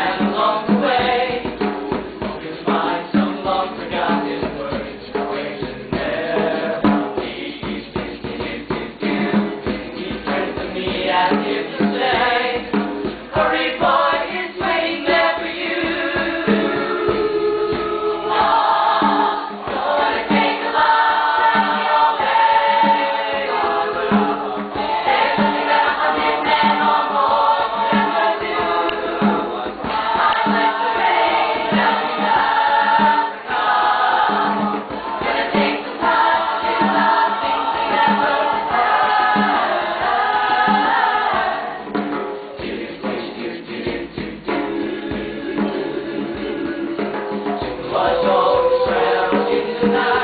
that long. tonight.